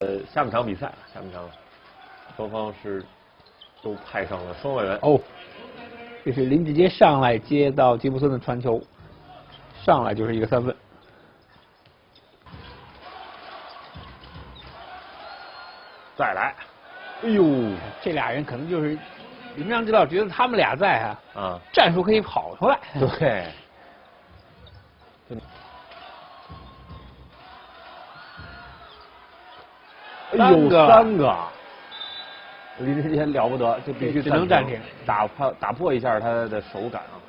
呃，下半场比赛，下半场双方是都派上了双外援。哦，这是林志杰上来接到吉布森的传球，上来就是一个三分。再来，哎呦，这俩人可能就是林章指导觉得他们俩在啊，啊，战术可以跑出来。对，哎呦，三个。林志杰了不得，这必须只能暂暂停。打破打破一下他的手感啊。